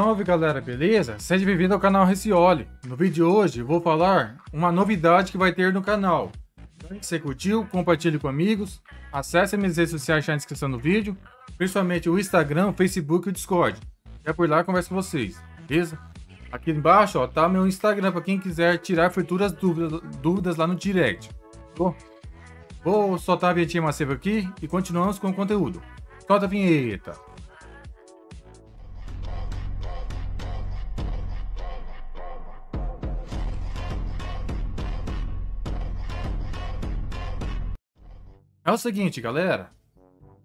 Salve galera, beleza? Seja bem-vindo ao canal Recioli. No vídeo de hoje vou falar uma novidade que vai ter no canal. Você curtiu, compartilhe com amigos, acesse minhas redes sociais na descrição do vídeo, principalmente o Instagram, o Facebook e o Discord. É por lá converso com vocês, beleza? Aqui embaixo ó, tá meu Instagram para quem quiser tirar futuras dúvidas, dúvidas lá no direct. Bom, vou soltar a vinhetinha massiva aqui e continuamos com o conteúdo. Solta a vinheta. É o seguinte, galera.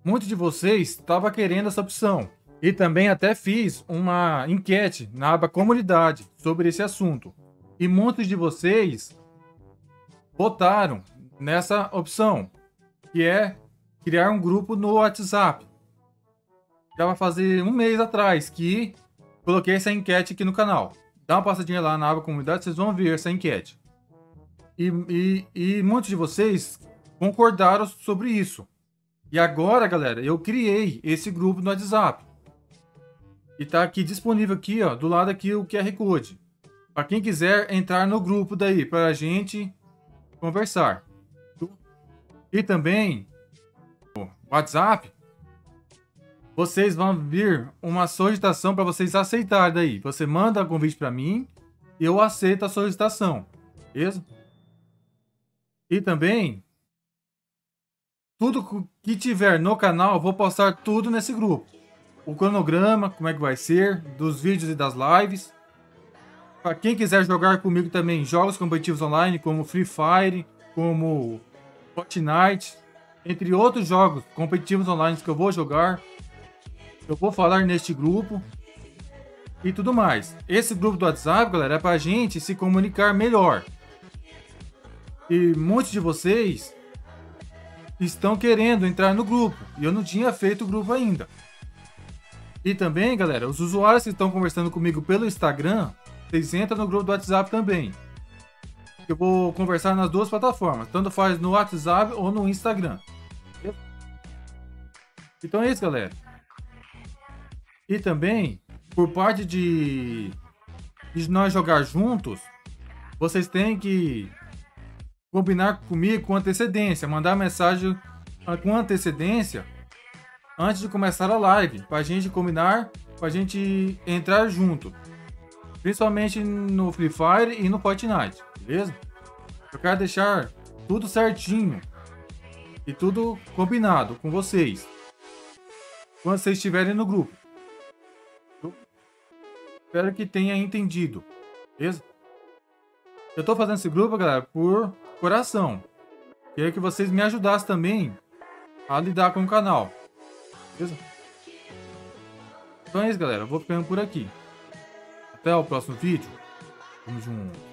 Muitos de vocês estavam querendo essa opção. E também até fiz uma enquete na aba comunidade sobre esse assunto. E muitos de vocês votaram nessa opção, que é criar um grupo no WhatsApp. Já vai fazer um mês atrás que coloquei essa enquete aqui no canal. Dá uma passadinha lá na aba comunidade, vocês vão ver essa enquete. E, e, e muitos de vocês concordaram sobre isso. E agora, galera, eu criei esse grupo no WhatsApp. E tá aqui disponível aqui, ó, do lado aqui o QR Code. Para quem quiser entrar no grupo daí para a gente conversar. E também o WhatsApp vocês vão vir uma solicitação para vocês aceitarem daí. Você manda convite para mim eu aceito a solicitação. Beleza? E também tudo que tiver no canal, vou postar tudo nesse grupo. O cronograma, como é que vai ser, dos vídeos e das lives. Para quem quiser jogar comigo também jogos competitivos online, como Free Fire, como Fortnite, entre outros jogos competitivos online que eu vou jogar, eu vou falar neste grupo e tudo mais. Esse grupo do WhatsApp, galera, é para a gente se comunicar melhor. E muitos de vocês estão querendo entrar no grupo. E eu não tinha feito o grupo ainda. E também, galera, os usuários que estão conversando comigo pelo Instagram, vocês entram no grupo do WhatsApp também. Eu vou conversar nas duas plataformas, tanto faz no WhatsApp ou no Instagram. Então é isso, galera. E também, por parte de, de nós jogar juntos, vocês têm que combinar comigo com antecedência, mandar mensagem ah, com antecedência antes de começar a live, para a gente combinar, para a gente entrar junto. Principalmente no Free Fire e no Fortnite, beleza? Eu quero deixar tudo certinho e tudo combinado com vocês. Quando vocês estiverem no grupo. Espero que tenha entendido, beleza? Eu tô fazendo esse grupo, galera, por coração. Queria que vocês me ajudassem também a lidar com o canal. Beleza? Então é isso, galera. Eu vou ficando por aqui. Até o próximo vídeo. Tamo junto.